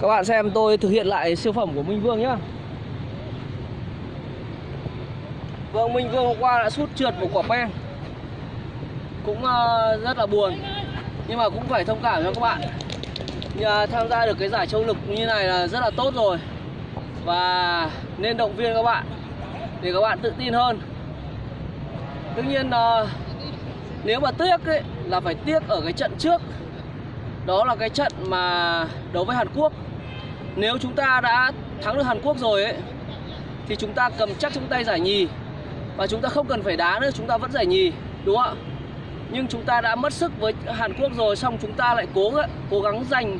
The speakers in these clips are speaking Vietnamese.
Các bạn xem tôi thực hiện lại siêu phẩm của Minh Vương nhá. Vâng, Minh Vương hôm qua đã sút trượt một quả pen Cũng uh, rất là buồn. Nhưng mà cũng phải thông cảm cho các bạn. Nhà tham gia được cái giải châu lực như này là rất là tốt rồi. Và nên động viên các bạn Để các bạn tự tin hơn. Tất nhiên uh, nếu mà tiếc ấy, là phải tiếc ở cái trận trước. Đó là cái trận mà đấu với Hàn Quốc. Nếu chúng ta đã thắng được Hàn Quốc rồi ấy, Thì chúng ta cầm chắc trong tay giải nhì. Và chúng ta không cần phải đá nữa, Chúng ta vẫn giải nhì, Đúng không ạ? Nhưng chúng ta đã mất sức với Hàn Quốc rồi, Xong chúng ta lại cố cố gắng giành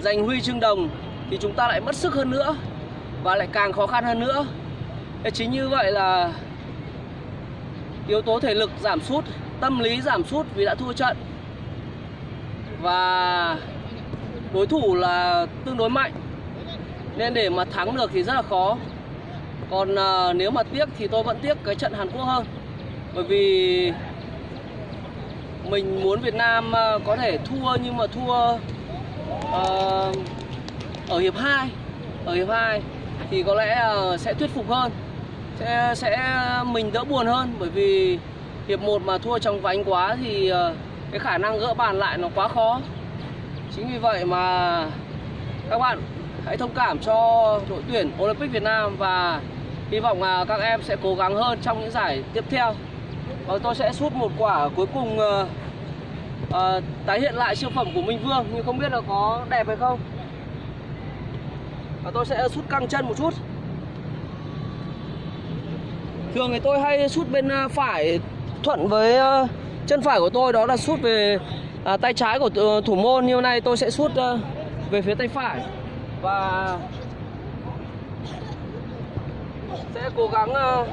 Giành huy chương đồng, Thì chúng ta lại mất sức hơn nữa Và lại càng khó khăn hơn nữa. Thế chính như vậy là Yếu tố thể lực giảm sút, Tâm lý giảm sút vì đã thua trận. Và đối thủ là tương đối mạnh. Nên để mà thắng được thì rất là khó. Còn à, nếu mà tiếc thì tôi vẫn tiếc cái trận Hàn Quốc hơn. Bởi vì mình muốn Việt Nam à, có thể thua nhưng mà thua uh, ở hiệp 2 Ở hiệp 2 thì có lẽ uh, sẽ thuyết phục hơn. Sẽ sẽ à, mình đỡ buồn hơn. Bởi vì hiệp 1 mà thua trong vánh quá thì uh, cái khả năng gỡ bàn lại nó quá khó. Chính vì vậy mà các bạn hãy thông cảm cho đội tuyển Olympic Việt Nam và hy vọng là các em sẽ cố gắng hơn trong những giải tiếp theo. Và tôi sẽ sút một quả cuối cùng uh, uh, tái hiện lại siêu phẩm của Minh Vương. Nhưng không biết là có đẹp hay không. Và tôi sẽ sút căng chân một chút. Thường thì tôi hay sút bên ờ, phải thuận với chân phải của tôi đó là sút về à, tay trái của thủ môn. Như nay tôi sẽ sút uh, về phía tay phải. Và sẽ cố gắng uh,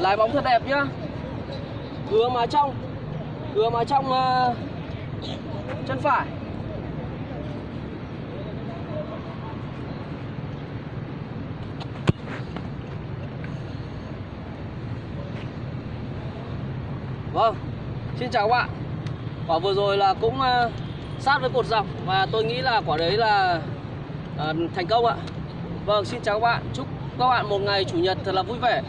lái bóng thật đẹp nhá. Vừa mà trong vừa mà trong uh, chân phải. Vâng, xin chào các bạn. Quả vừa rồi là cũng uh, sát với cột dọc Và tôi nghĩ là quả đấy là uh, thành công ạ. Vâng, xin chào các bạn. Chúc các bạn một ngày Chủ nhật thật là vui vẻ.